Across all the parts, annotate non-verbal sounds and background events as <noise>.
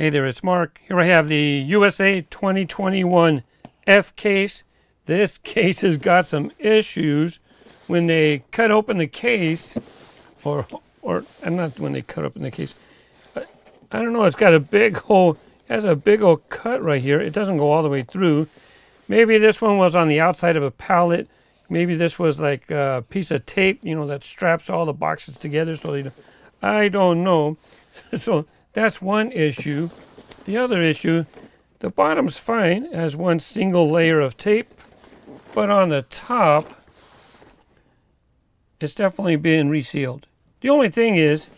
Hey there, it's Mark. Here I have the USA 2021 F case. This <laughs> case has got some issues. When they cut open the case, or or I'm not when they cut open the case. I, don't know. It's got a big hole. It has a big old cut right here. It doesn't go all the way through. Maybe this one was on the outside of a pallet. Maybe this was like a piece of tape, you know, that straps all the boxes together. So they, I don't know. <laughs> so that's one issue. The other issue, the bottom's fine as one single layer of tape, but on the top, it's definitely been resealed. The only thing is,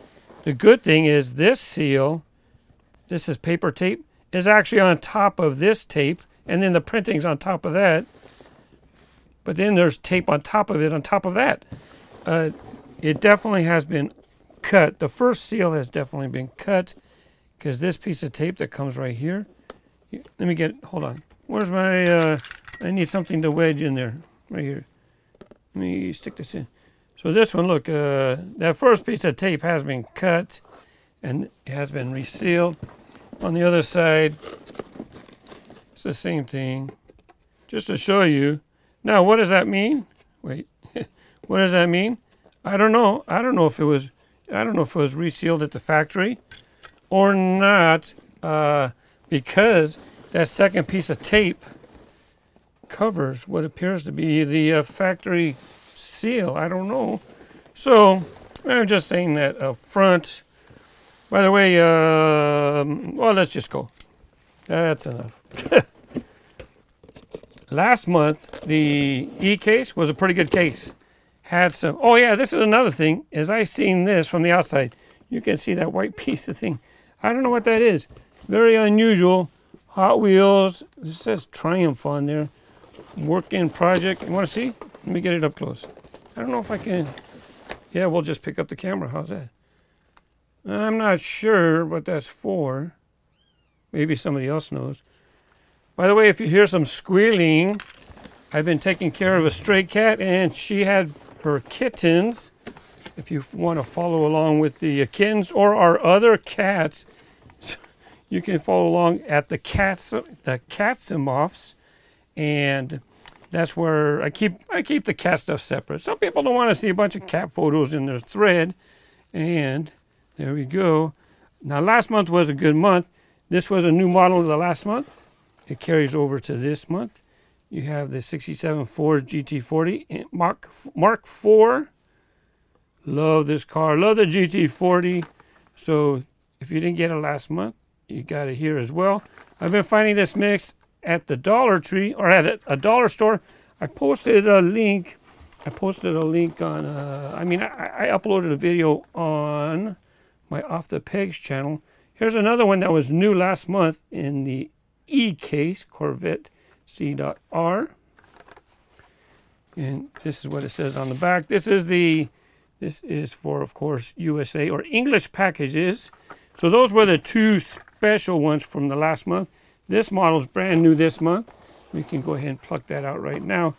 the good thing is this seal, this is paper tape, is actually on top of this tape, and then the printing's on top of that. But then there's tape on top of it, on top of that. Uh, it definitely has been cut. The first seal has definitely been cut because this piece of tape that comes right here, let me get, hold on. Where's my, uh, I need something to wedge in there, right here. Let me stick this in. So this one, look, uh, that first piece of tape has been cut and it has been resealed. On the other side, it's the same thing. Just to show you. Now, what does that mean? Wait, <laughs> what does that mean? I don't know. I don't know if it was I don't know if it was resealed at the factory or not uh, because that second piece of tape covers what appears to be the uh, factory seal. I don't know. So I'm just saying that up front. By the way, uh, well, let's just go. That's enough. <laughs> Last month, the E case was a pretty good case had some, oh yeah, this is another thing, as I seen this from the outside, you can see that white piece of thing. I don't know what that is. Very unusual. Hot Wheels, it says Triumph on there. Work in project. You want to see? Let me get it up close. I don't know if I can. Yeah, we'll just pick up the camera. How's that? I'm not sure what that's for. Maybe somebody else knows. By the way, if you hear some squealing, I've been taking care of a stray cat and she had her kittens. If you want to follow along with the kittens or our other cats, you can follow along at the cats the Katsimofs, and that's where I keep I keep the cat stuff separate. Some people don't want to see a bunch of cat photos in their thread, and there we go. Now last month was a good month. This was a new model of the last month. It carries over to this month. You have the 67 Ford GT40 Mark, Mark IV. Love this car. Love the GT40. So if you didn't get it last month, you got it here as well. I've been finding this mix at the Dollar Tree or at a dollar store. I posted a link. I posted a link on, uh, I mean, I, I uploaded a video on my Off the Pegs channel. Here's another one that was new last month in the E case, Corvette C.R. And this is what it says on the back. This is the, this is for, of course, USA or English packages. So those were the two special ones from the last month. This model is brand new this month. We can go ahead and pluck that out right now.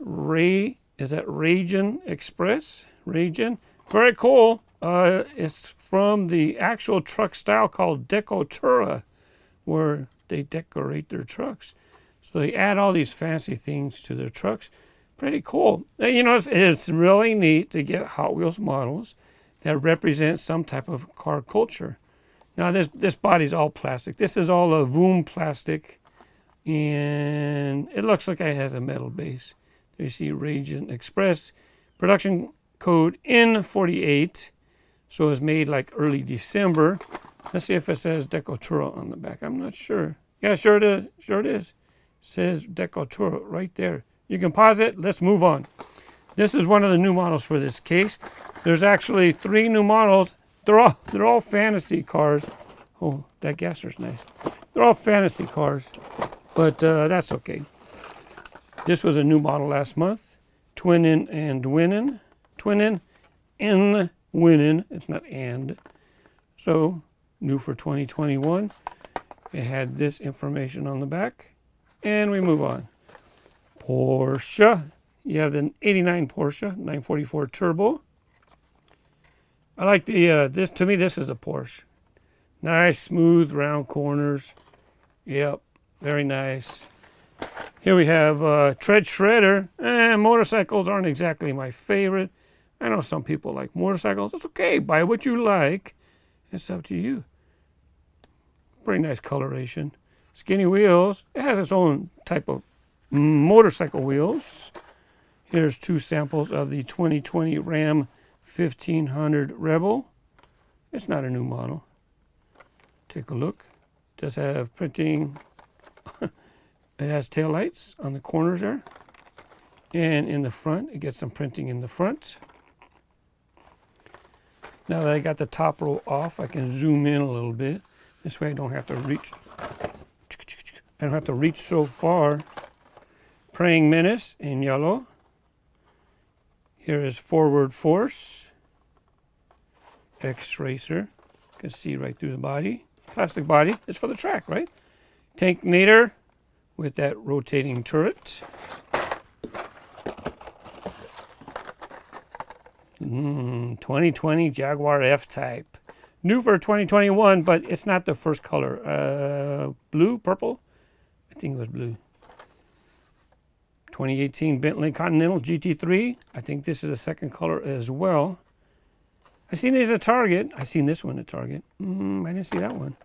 Ray, is that Raijin Express? Raijin. Very cool. Uh, it's from the actual truck style called Dekotora, where they decorate their trucks. So they add all these fancy things to their trucks. Pretty cool. You know, it's, it's really neat to get Hot Wheels models that represent some type of car culture. Now this this body's all plastic. This is all a Voom plastic, and it looks like it has a metal base. There you see Raijin Express production code N48. So it's made like early December. Let's see if it says Dekotora on the back. I'm not sure. Yeah, sure it is. Sure it is says Dekotora right there. You can pause it. Let's move on. This is one of the new models for this case. There's actually three new models. They're all they're all fantasy cars. Oh, that gasser's nice. They're all fantasy cars, but uh, that's okay. This was a new model last month. Twinning and winning. Twinning and winning. It's not and. So, new for 2021. It had this information on the back. And we move on. Porsche. You have the 89 Porsche 944 Turbo. I like the, uh, this, to me, this is a Porsche. Nice, smooth, round corners. Yep, very nice. Here we have uh, Tred Shredder. Eh, motorcycles aren't exactly my favorite. I know some people like motorcycles. It's okay. Buy what you like. It's up to you. Pretty nice coloration. Skinny wheels. It has its own type of motorcycle wheels. Here's two samples of the 2020 Ram 1500 Rebel. It's not a new model. Take a look. Does have printing. <laughs> it has tail lights on the corners there. And in the front, it gets some printing in the front. Now that I got the top row off, I can zoom in a little bit. This way I don't have to reach. I don't have to reach so far. Praying Menace in yellow. Here is Forward Force. X-Racer. You can see right through the body. Plastic body. It's for the track, right? Tanknator with that rotating turret. Mm, 2020 Jaguar F-Type. New for 2021, but it's not the first color. Uh, blue, purple? I think it was blue. 2018 Bentley Continental GT3. I think this is the second color as well. I seen these at Target. I've seen this one at Target. Mm, I didn't see that one.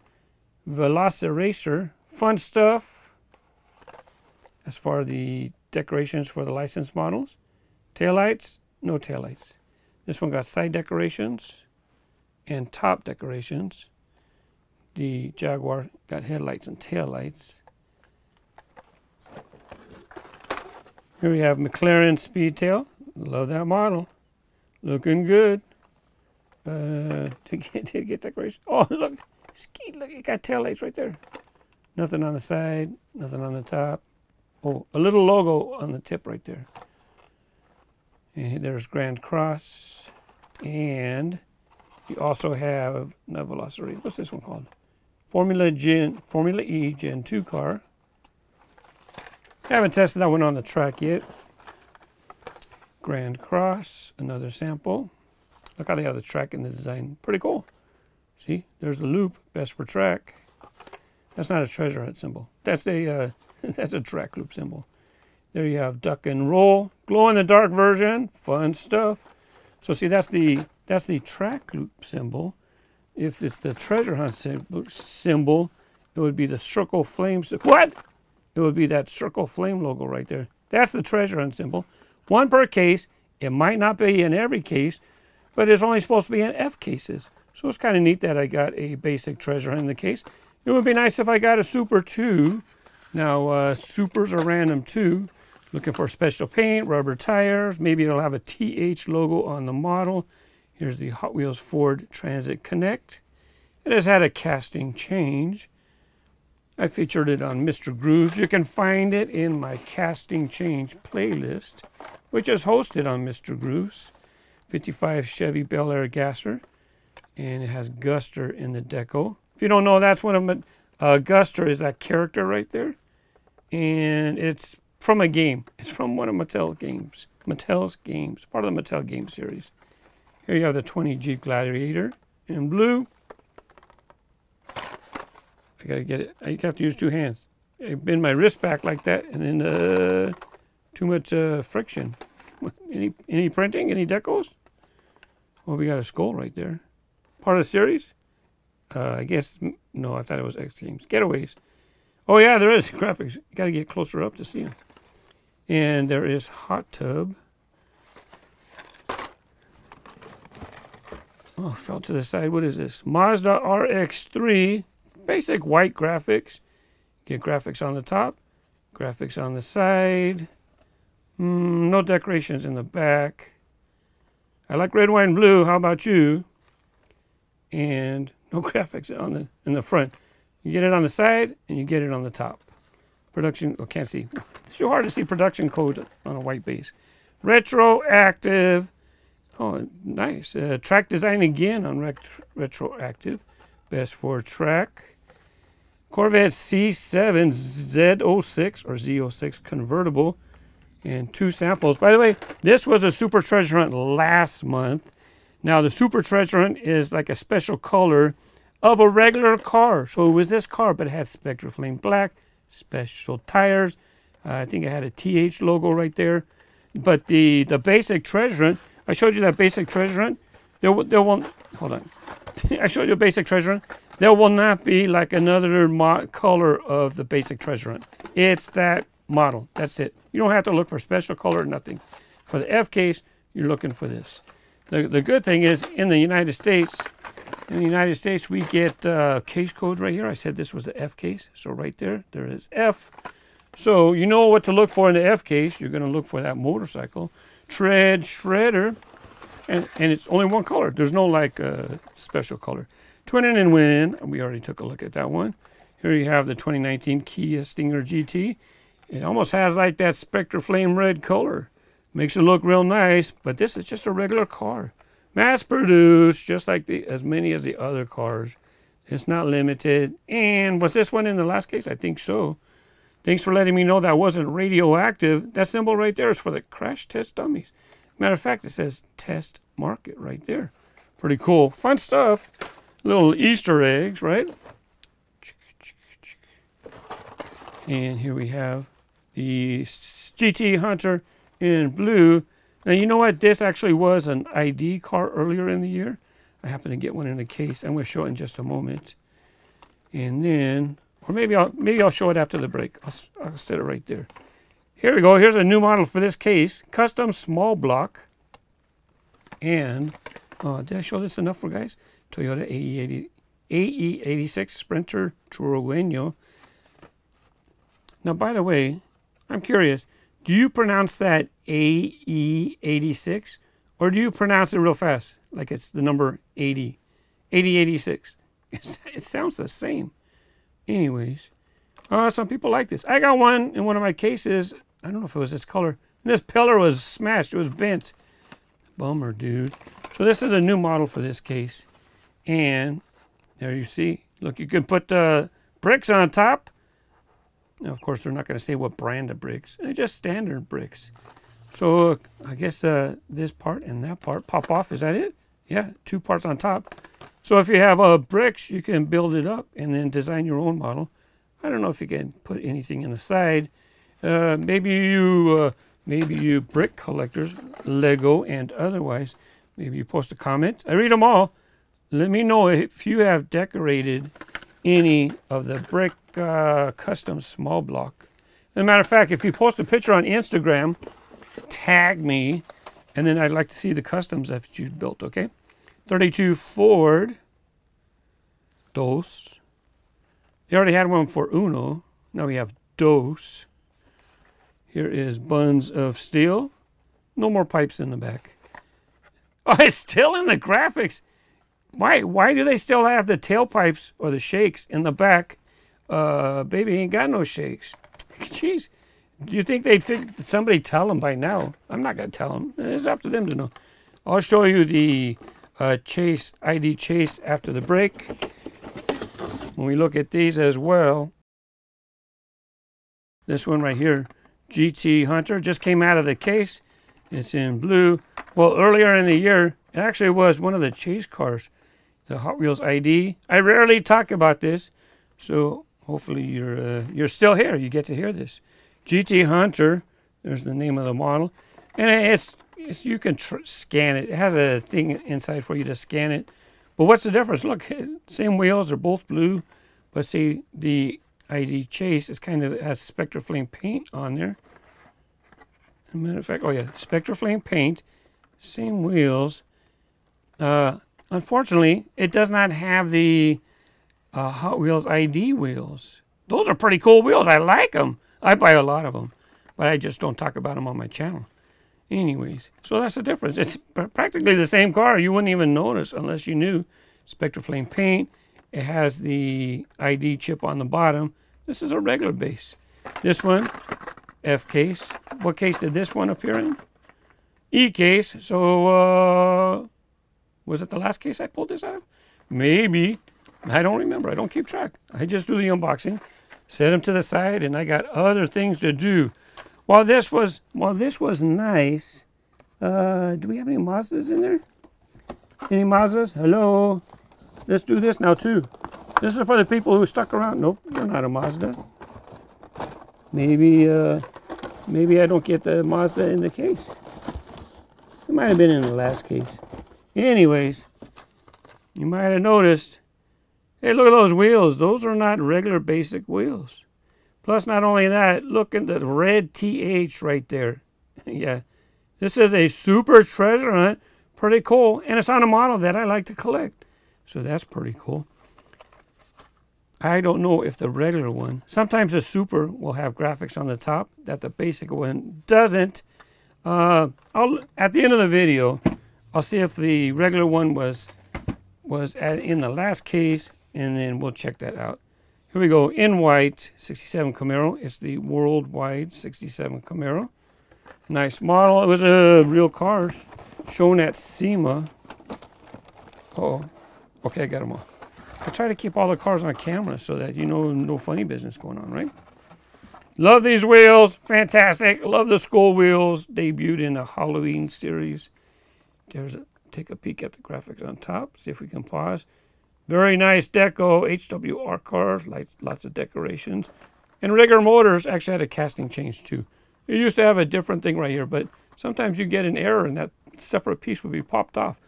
Velociracer. Fun stuff. As far as the decorations for the license models. Taillights. No taillights. This one got side decorations and top decorations. The Jaguar got headlights and taillights. Here we have McLaren Speedtail. Love that model. Looking good. Uh, <laughs> to get to get decoration. Oh, look, ski! Look, it got tail lights right there. Nothing on the side. Nothing on the top. Oh, a little logo on the tip right there. And there's Grand Cross. And you also have, not Velocity, what's this one called? Formula Gen, Formula E Gen 2 car. Haven't tested that one on the track yet. Grand Cross, another sample. Look how they have the track in the design. Pretty cool. See, there's the loop, best for track. That's not a treasure hunt symbol. That's a uh, <laughs> that's a track loop symbol. There you have duck and roll, glow in the dark version, fun stuff. So see, that's the that's the track loop symbol. If it's the treasure hunt symbol, it would be the circle flames. What? It would be that circle flame logo right there. That's the treasure hunt symbol. One per case. It might not be in every case, but it's only supposed to be in F cases. So it's kind of neat that I got a basic treasure hunt in the case. It would be nice if I got a super too. Now, uh, supers are random too. Looking for special paint, rubber tires. Maybe it'll have a TH logo on the model. Here's the Hot Wheels Ford Transit Connect. It has had a casting change. I featured it on Mr. Grooves. You can find it in my casting change playlist, which is hosted on Mr. Grooves. 55 Chevy Bel Air Gasser, and it has Guster in the deco. If you don't know, that's one of them. Uh, Guster is that character right there, and it's from a game. It's from one of Mattel games. Mattel's games, part of the Mattel game series. Here you have the 20 Jeep Gladiator in blue. I gotta get it. I have to use two hands. I bend my wrist back like that, and then uh, too much uh, friction. <laughs> any any printing? Any decos? Oh, we got a skull right there. Part of the series? Uh, I guess no. I thought it was X Games Getaways. Oh yeah, there is <laughs> graphics. You got to get closer up to see them. And there is hot tub. Oh, fell to the side. What is this? Mazda RX-3. Basic white graphics. Get graphics on the top. Graphics on the side. Mm, no decorations in the back. I like red, white, and blue. How about you? And no <laughs> graphics on the in the front. You get it on the side and you get it on the top. Production, oh, can't see. It's too hard to see production code on a white base. Retroactive. Oh, nice. Uh, track design again on retroactive. Best for track. Corvette C7 Z06 or Z06 convertible and two samples. By the way, this was a super treasure hunt last month. Now the super treasure hunt is like a special color of a regular car. So it was this car, but it had Spectraflame Black, special tires. Uh, I think it had a TH logo right there. But the, the basic treasure hunt, I showed you that basic treasure hunt. There, there won't, hold on. <laughs> I showed you a basic treasure hunt. There will not be like another color of the basic treasure hunt. It's that model. That's it. You don't have to look for special color or nothing. For the F case, you're looking for this. The, the good thing is in the United States, in the United States, we get uh, case codes right here. I said this was the F case. So right there, there is F. So you know what to look for in the F case. You're going to look for that motorcycle. Tred Shredder. And, and it's only one color. There's no like uh, special color. Twinning and winning. We already took a look at that one. Here you have the 2019 Kia Stinger GT. It almost has like that Spectraflame red color. Makes it look real nice, but this is just a regular car. Mass produced, just like the as many as the other cars. It's not limited. And was this one in the last case? I think so. Thanks for letting me know that wasn't radioactive. That symbol right there is for the crash test dummies. Matter of fact, it says test market right there. Pretty cool. Fun stuff. Little Easter eggs, right? And here we have the GT Hunter in blue. Now, you know what? This actually was an ID car earlier in the year. I happened to get one in a case. I'm going to show it in just a moment. And then, or maybe I'll maybe I'll show it after the break. I'll, I'll set it right there. Here we go. Here's a new model for this case. Custom small block. And, uh, did I show this enough for guys? Toyota AE80, AE86 Sprinter Trueno. Now, by the way, I'm curious. Do you pronounce that AE86 or do you pronounce it real fast like it's the number 80? 8086. <laughs> It sounds the same. Anyways, uh, some people like this. I got one in one of my cases. I don't know if it was this color. And this pillar was smashed. It was bent. Bummer, dude. So this is a new model for this case. And there you see. Look, you can put uh, bricks on top now, of course, they're not going to say what brand of bricks. They're just standard bricks. So uh, I guess uh, this part and that part pop off. Is that it? Yeah, two parts on top. So if you have uh, bricks, you can build it up and then design your own model. I don't know if you can put anything in the side. Uh, maybe you, uh, maybe you brick collectors, Lego and otherwise. Maybe you post a comment. I read them all. Let me know if you have decorated any of the brick uh, custom small block. As a matter of fact, if you post a picture on Instagram, tag me, and then I'd like to see the customs that you built, okay? 32 Ford, Dos. They already had one for Uno. Now we have Dos. Here is Buns of Steel. No more pipes in the back. <laughs> Oh, it's still in the graphics. Why, why do they still have the tailpipes or the shakes in the back? Uh, baby ain't got no shakes. <laughs> Jeez. Do you think they'd think somebody tell them by now? I'm not going to tell them. It's up to them to know. I'll show you the uh, Chase ID Chase after the break. When we look at these as well, this one right here, GT Hunter, just came out of the case. It's in blue. Well, earlier in the year, it actually was one of the chase cars the Hot Wheels ID. I rarely talk about this, so hopefully you're uh, you're still here. You get to hear this. GT Hunter. There's the name of the model, and it's, it's you can scan it. It has a thing inside for you to scan it. But what's the difference? Look, same wheels. They're both blue, but see the ID Chase is kind of has Spectraflame paint on there. Matter of fact, oh yeah, Spectraflame paint, same wheels. Uh, Unfortunately, it does not have the uh, Hot Wheels ID wheels. Those are pretty cool wheels. I like them. I buy a lot of them, but I just don't talk about them on my channel. Anyways, so that's the difference. It's practically the same car. You wouldn't even notice unless you knew. Spectraflame paint. It has the ID chip on the bottom. This is a regular base. This one, F case. What case did this one appear in? E case. So, uh, was it the last case I pulled this out of? Maybe. I don't remember. I don't keep track. I just do the unboxing, set them to the side, and I got other things to do. While this was while this was nice, uh, do we have any Mazdas in there? Any Mazdas? Hello? let's do this now too. This is for the people who stuck around. Nope, they're not a Mazda. Maybe, uh, maybe I don't get the Mazda in the case. It might have been in the last case. Anyways, you might have noticed, hey, look at those wheels. Those are not regular basic wheels. Plus, not only that, look at the red TH right there. <laughs> yeah, this is a super treasure hunt. Pretty cool. And it's on a model that I like to collect. So that's pretty cool. I don't know if the regular one, sometimes the super will have graphics on the top that the basic one doesn't. Uh, I'll, at the end of the video, I'll see if the regular one was was at, in the last case, and then we'll check that out. Here we go, in white, 67 Camaro. It's the worldwide 67 Camaro. Nice model. It was a uh, real car shown at SEMA. Oh, okay, I got them all. I try to keep all the cars on camera so that you know no funny business going on, right? Love these wheels, fantastic. Love the skull wheels. Debuted in the Halloween series. There's a take a peek at the graphics on top. See if we can pause. Very nice deco, HWR cars, lots, lots of decorations. And Rigor Motors actually had a casting change too. It used to have a different thing right here, but sometimes you get an error and that separate piece would be popped off.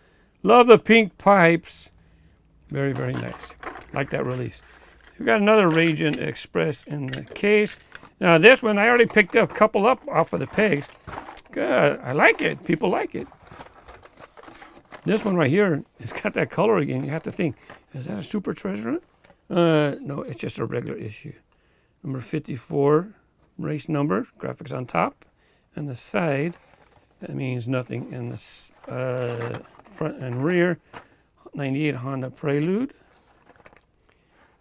Love the pink pipes. Very, very nice. Like that release. We've got another Raijin Express in the case. Now this one, I already picked up a couple up off of the pegs. Good. I like it. People like it. This one right here, it's got that color again. You have to think, is that a super treasure? Uh, no, it's just a regular issue. Number 54, race number, graphics on top. And the side, that means nothing. And the uh, front and rear, 98 Honda Prelude.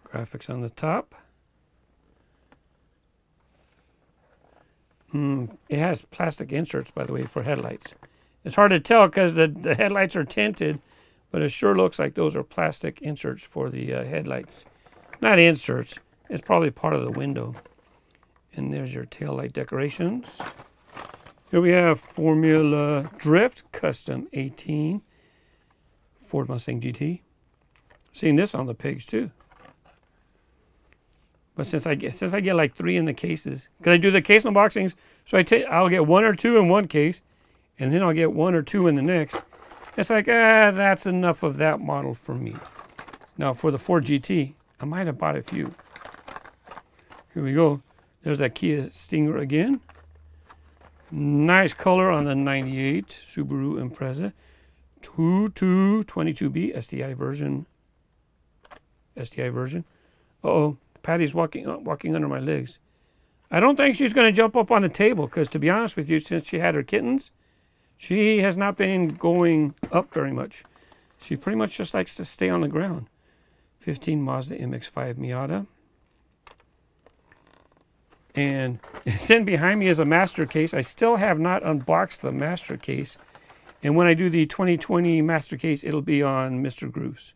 Graphics on the top. Mm, it has plastic inserts, by the way, for headlights. It's hard to tell because the, the headlights are tinted, but it sure looks like those are plastic inserts for the uh, headlights. Not inserts, it's probably part of the window. And there's your tail light decorations. Here we have Formula Drift Custom 18 Ford Mustang GT. Seen this on the pigs too. But since I get since I get like three in the cases, because I do the case unboxings, so I take I'll get one or two in one case, and then I'll get one or two in the next. It's like, ah, that's enough of that model for me. Now for the Ford GT, I might have bought a few. Here we go. There's that Kia Stinger again. Nice color on the 98 Subaru Impreza. 2222B STI version. STI version. Uh oh Patty's walking uh, walking under my legs. I don't think she's going to jump up on the table because, to be honest with you, since she had her kittens, she has not been going up very much. She pretty much just likes to stay on the ground. 15 Mazda MX-5 Miata. And <laughs> sitting behind me is a master case. I still have not unboxed the master case. And when I do the 2020 master case, it'll be on Mr. Grooves.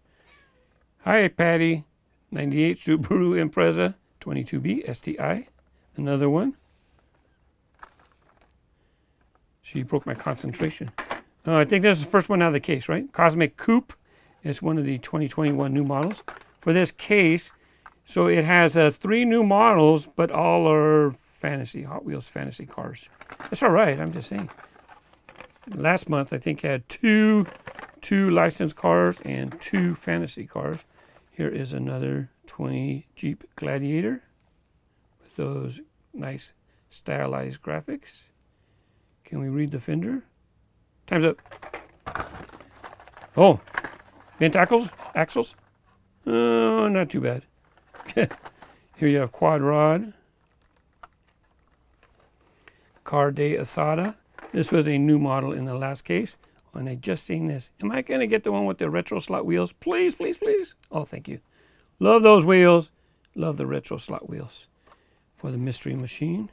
Hi, Patty. 98 Subaru Impreza 22B STI. Another one. She broke my concentration. Uh, I think this is the first one out of the case, right? Cosmic Coupe is one of the 2021 new models. For this case, so it has uh, three new models, but all are fantasy, Hot Wheels fantasy cars. That's all right, I'm just saying. Last month, I think, had two, two licensed cars and two fantasy cars. Here is another 20 Jeep Gladiator with those nice stylized graphics. Can we read the fender? Time's up. Oh, bent axles? Axles? Oh, not too bad. <laughs> Here you have quad rod. Car de Asada. This was a new model in the last case. And I just seen this. Am I going to get the one with the retro slot wheels? Please, please, please. Oh, thank you. Love those wheels. Love the retro slot wheels for the Mystery Machine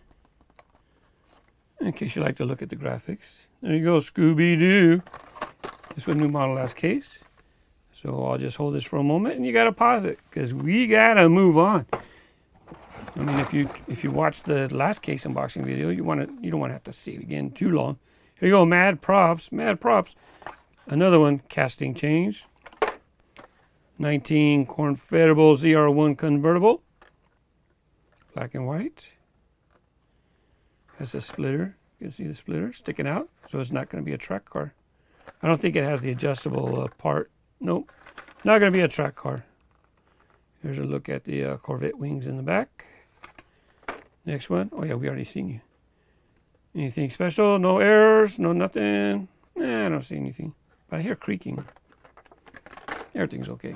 in case you like to look at the graphics. There you go, Scooby-Doo. This was new model last case. So I'll just hold this for a moment and you gotta pause it because we gotta move on. I mean, if you if you watch the last case unboxing video, you want to you don't want to have to see it again too long. Here you go, Mad Props, Mad Props. Another one, casting change. 19 Convertible ZR1 convertible. Black and white. Has a splitter. You can see the splitter sticking out, so it's not going to be a track car. I don't think it has the adjustable uh, part. Nope, not going to be a track car. Here's a look at the uh, Corvette wings in the back. Next one. Oh yeah, we already seen you. Anything special? No errors? No nothing? I don't see anything. But I hear creaking. Everything's okay.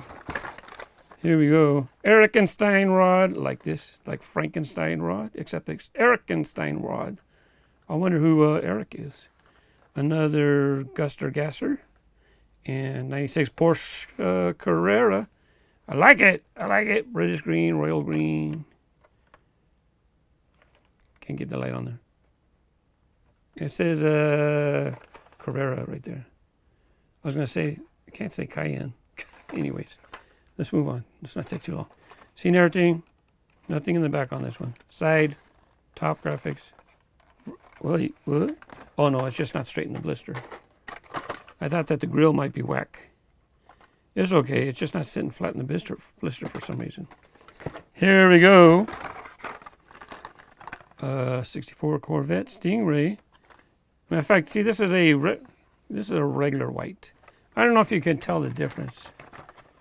Here we go. Erikenstein rod, like this, like Frankenstein rod, except it's Erikenstein rod. I wonder who uh, Eric is. Another Guster Gasser and 96 Porsche uh, Carrera. I like it. I like it. British green, royal green. Can't get the light on there. It says uh, Carrera right there. I was going to say, I can't say Cayenne. <laughs> Anyways, let's move on. Let's not take too long. Seen everything. Nothing in the back on this one. Side, top graphics. What? Oh no, it's just not straight in the blister. I thought that the grill might be whack. It's okay. It's just not sitting flat in the blister, blister for some reason. Here we go. Uh, 64 Corvette Stingray. Matter of fact, see, this is a this is a regular white. I don't know if you can tell the difference.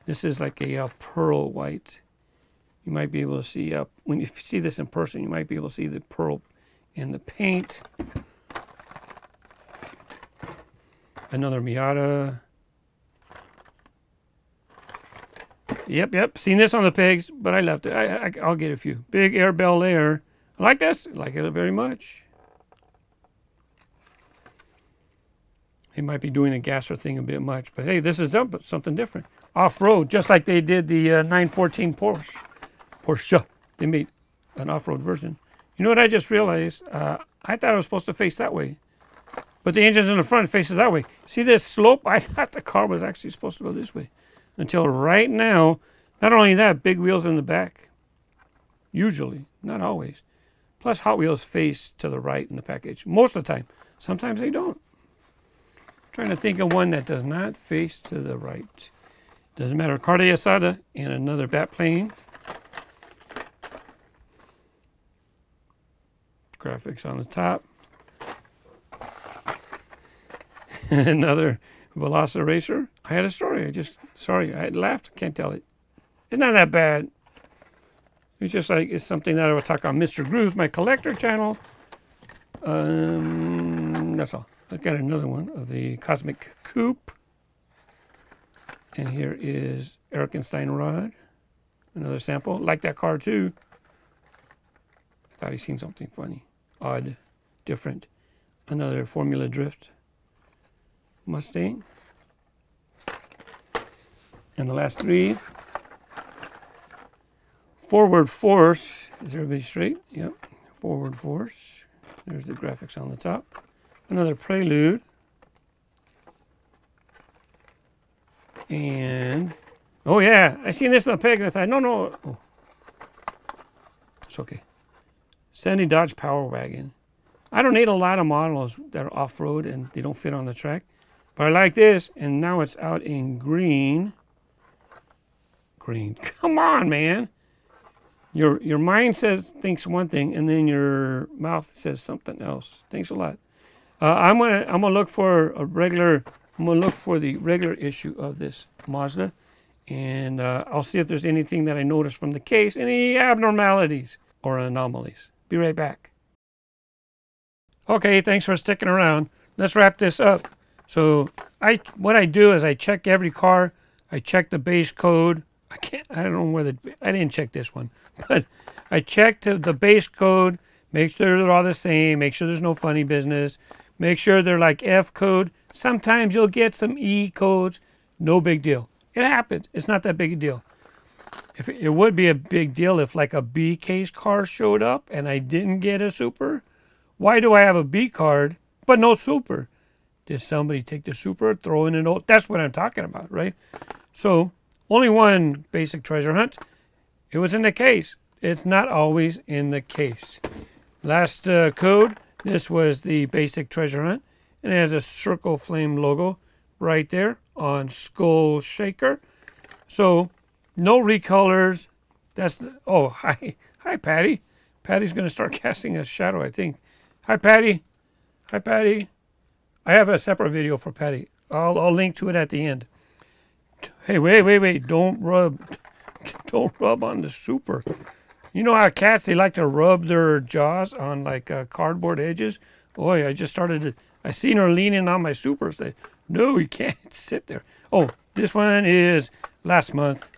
This is like a, a pearl white. You might be able to see uh, when you see this in person. You might be able to see the pearl in the paint. Another Miata. Yep, yep. Seen this on the pigs, but I left it. I, I, will get a few. Big Air Bel Air. I like this. I like it very much. They might be doing a gasser thing a bit much, but hey, this is something different. Off-road, just like they did the uh, 914 Porsche. Porsche. They made an off-road version. You know what I just realized? Uh, I thought it was supposed to face that way. But the engine's in the front, faces that way. See this slope? <laughs> I thought the car was actually supposed to go this way. Until right now, not only that, big wheels in the back. Usually, not always. Plus Hot Wheels face to the right in the package. Most of the time. Sometimes they don't. I'm trying to think of one that does not face to the right. Doesn't matter. Car de Asada and another bat plane. Graphics on the top. <laughs> another Velociracer. I had a story. I just, sorry, I laughed. Can't tell it. It's not that bad. It's just like, it's something that I will talk on Mr. Grooves, my collector channel. Um, that's all. I got another one of the Cosmic Coupe. And here is Erikenstein Rod. Another sample. Like that car too. I thought he seen something funny. Odd. Different. Another Formula Drift. Mustang. And the last three. Forward force. Is everybody straight? Yep. Forward force. There's the graphics on the top. Another prelude. And, oh yeah, I seen this in the peg and I thought, no, no. Oh. It's okay. Sandy Dodge Power Wagon. I don't need a lot of models that are off-road and they don't fit on the track. But I like this, and now it's out in green. Green. <laughs> Come on, man. Your your mind says thinks one thing, and then your mouth says something else. Thanks a lot. Uh, I'm gonna I'm gonna look for a regular. I'm gonna look for the regular issue of this Mazda, and uh, I'll see if there's anything that I noticed from the case, any abnormalities or anomalies. Be right back. Okay, thanks for sticking around. Let's wrap this up. So I what I do is I check every car. I check the base code. I can't. I don't know where the. I didn't check this one, <laughs> but I checked the base code. Make sure they're all the same. Make sure there's no funny business. Make sure they're like F code. Sometimes you'll get some E codes. No big deal. It happens. It's not that big a deal. If it, would be a big deal if like a B case car showed up and I didn't get a super. Why do I have a B card but no super? Did somebody take the super, throw in an old? That's what I'm talking about, right? So only one basic treasure hunt. It was in the case. It's not always in the case. Last uh, code, this was the basic treasure hunt. And it has a circle flame logo right there on Skull Shaker. So no recolors. That's the, oh <laughs> hi hi Patty. Patty's to start <laughs> casting a shadow, I think. Hi Patty. Hi Patty. I have a separate video for Patty. I'll I'll link to it at the end. Hey wait wait wait! Don't rub <laughs> don't rub on the super. You know how cats they like to rub their jaws on like uh, cardboard edges. Boy, I just started to. I seen her leaning on my super. Say, no, you can't <laughs> sit there. Oh, this one is last month.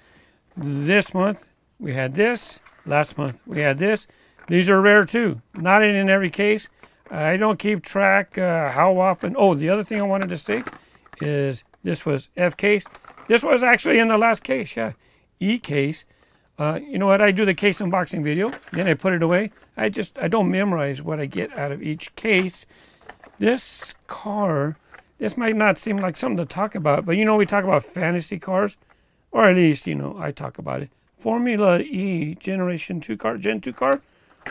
This month we had this. Last month we had this. These are rare too. Not in every case. I don't keep track uh, how often. Oh, the other thing I wanted to say is this was F case. This was actually in the last case. Yeah, E case. Uh, you know what? I do the case unboxing video, then I put it away. I just I don't memorize what I get out of each case. This car, this might not seem like something to talk about, but you know we talk about fantasy cars, or at least you know I talk about it. Formula E Generation Two car, Gen Two car.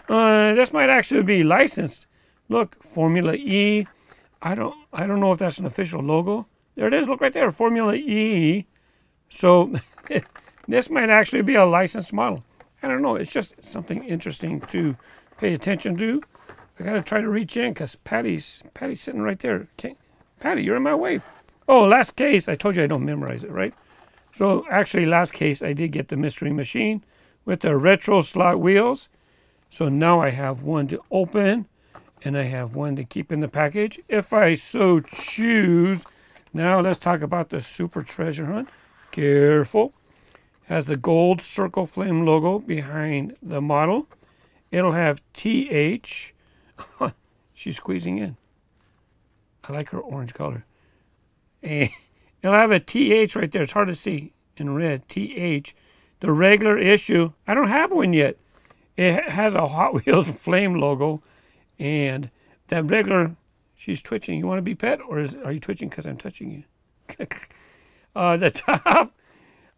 Uh, this might actually be licensed. Look, Formula E. I don't I don't know if that's an official logo. There it is. Look right there, Formula E. So. <laughs> This might actually be a licensed model. I don't know. It's just something interesting to pay attention to. I gotta try to reach in because Patty's Patty's sitting right there. Okay. Patty, you're in my way. Oh, last case. I told you I don't memorize it, right? So actually, last case I did get the mystery machine with the retro slot wheels. So now I have one to open and I have one to keep in the package if I so choose. Now let's talk about the super treasure hunt. Careful has the gold circle flame logo behind the model. It'll have TH. <laughs> She's squeezing in. I like her orange color. <laughs> It'll have a TH right there. It's hard to see in red. TH. The regular issue, I don't have one yet. It has a Hot Wheels <laughs> flame logo. And that regular, she's twitching. You want to be pet? Or is, are you twitching because I'm touching you? uh, the top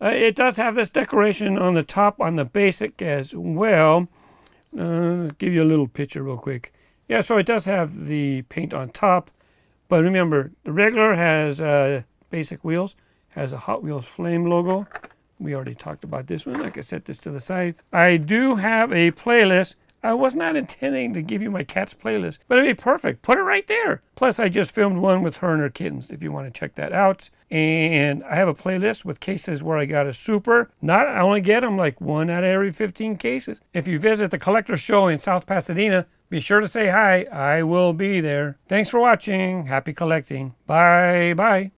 uh, it does have this decoration on the top on the basic as well. Uh, give you a little picture real quick. Yeah, so it does have the paint on top. But remember, the regular has uh, basic wheels, has a Hot Wheels flame logo. We already talked about this one. I can set this to the side. I do have a playlist I was not intending to give you my cat's playlist, but it'd be perfect. Put it right there. Plus, I just filmed one with her and her kittens if you want to check that out. And I have a playlist with cases where I got a super. Not, I only get them like one out of every 15 cases. If you visit the Collector Show in South Pasadena, be sure to say hi. I will be there. Thanks for watching. Happy collecting. Bye bye.